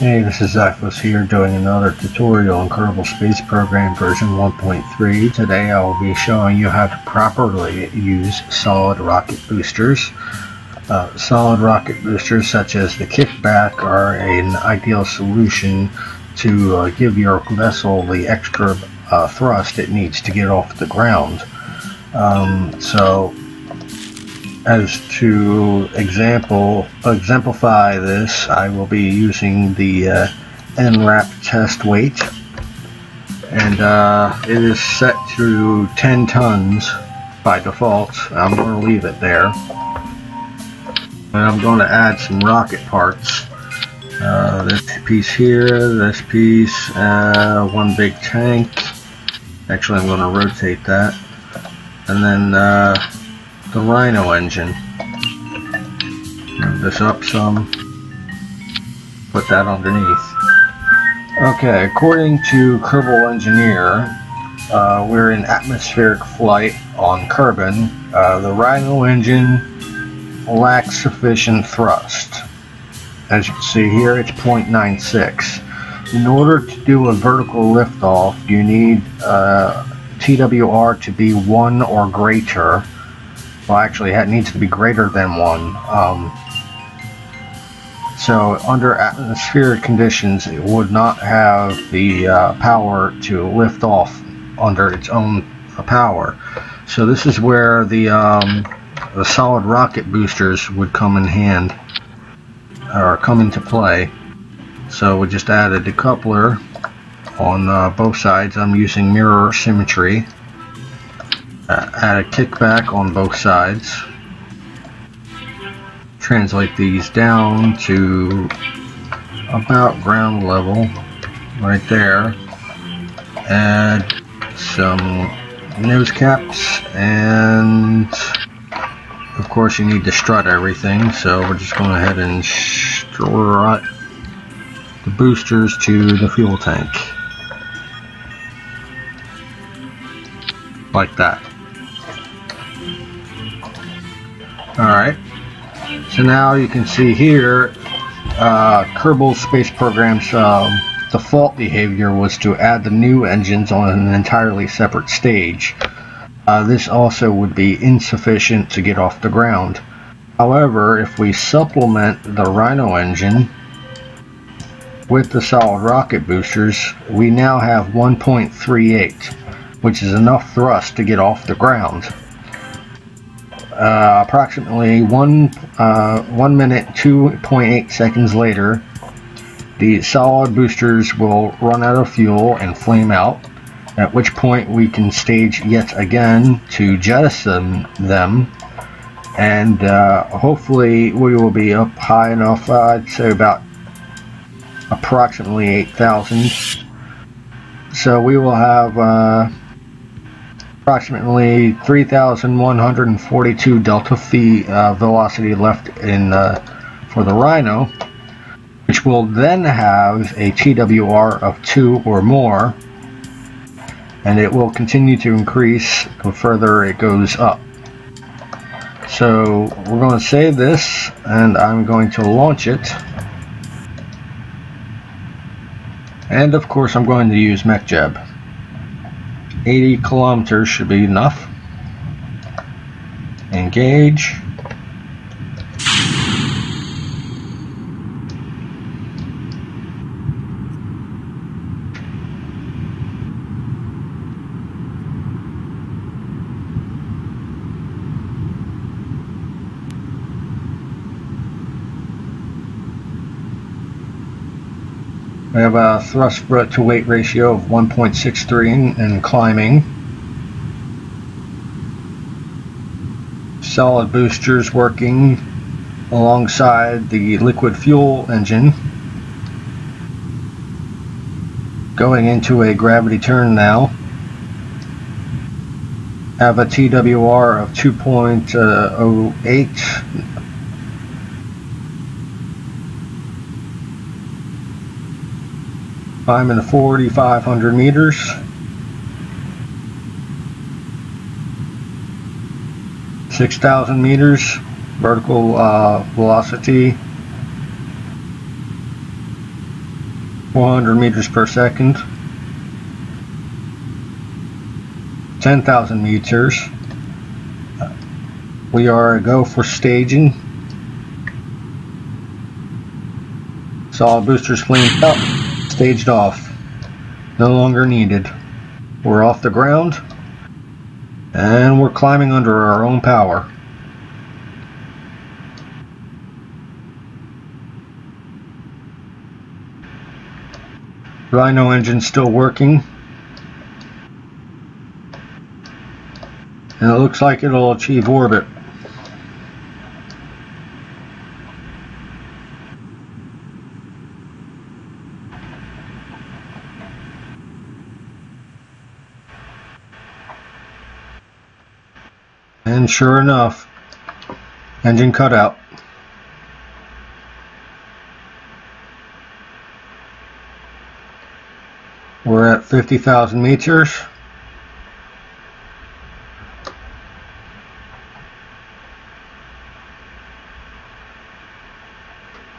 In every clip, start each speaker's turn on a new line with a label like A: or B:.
A: Hey, this is Zachless here doing another tutorial on Kerbal Space Program version 1.3. Today I will be showing you how to properly use solid rocket boosters. Uh, solid rocket boosters such as the kickback are an ideal solution to uh, give your vessel the extra uh, thrust it needs to get off the ground. Um, so as to example exemplify this, I will be using the uh, NRAP test weight, and uh, it is set to 10 tons by default. I'm going to leave it there, and I'm going to add some rocket parts. Uh, this piece here, this piece, uh, one big tank. Actually, I'm going to rotate that, and then uh, the Rhino engine. Move this up some. Put that underneath. Okay, according to Kerbal Engineer, uh, we're in atmospheric flight on Kerbin. Uh, the Rhino engine lacks sufficient thrust. As you can see here, it's 0.96. In order to do a vertical liftoff, you need uh, TWR to be 1 or greater well, actually, it needs to be greater than 1. Um, so, under atmospheric conditions, it would not have the uh, power to lift off under its own uh, power. So, this is where the, um, the solid rocket boosters would come in hand, or come into play. So, we just added a decoupler on uh, both sides. I'm using mirror symmetry uh, add a kickback on both sides. Translate these down to about ground level right there. Add some nose caps and of course you need to strut everything so we're just going ahead and strut the boosters to the fuel tank like that Alright, so now you can see here, uh, Kerbal Space Program's um, default behavior was to add the new engines on an entirely separate stage. Uh, this also would be insufficient to get off the ground. However, if we supplement the Rhino engine with the solid rocket boosters, we now have 1.38, which is enough thrust to get off the ground uh, approximately one uh, one minute 2.8 seconds later the solid boosters will run out of fuel and flame out at which point we can stage yet again to jettison them. And uh, hopefully we will be up high enough uh, I'd say about approximately 8,000 so we will have uh, approximately 3,142 delta V uh, velocity left in uh, for the Rhino, which will then have a TWR of 2 or more, and it will continue to increase the further it goes up. So we're going to save this, and I'm going to launch it. And of course I'm going to use MechJeb. 80 kilometers should be enough. Engage. We have a thrust to weight ratio of 1.63 and climbing. Solid boosters working alongside the liquid fuel engine. Going into a gravity turn now. Have a TWR of 2.08 climbing to 4,500 meters. Six thousand meters vertical uh, velocity. 400 meters per second, 10,000 meters. We are a go for staging. Solid boosters cleaned up, staged off. No longer needed. We're off the ground and we're climbing under our own power. Rhino engine still working. And it looks like it'll achieve orbit. And sure enough, engine cutout. We're at 50,000 meters.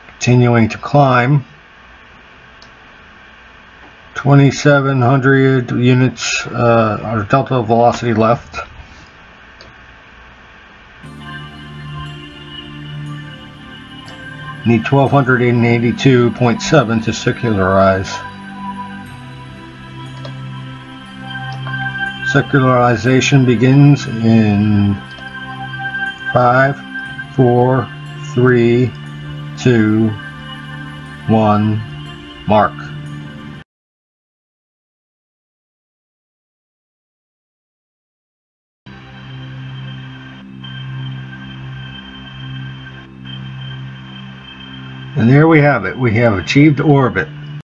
A: Continuing to climb. 2,700 units uh, our delta velocity left. Need 1282.7 to circularize. Circularization begins in five, four, three, two, one, mark. And there we have it. We have achieved orbit.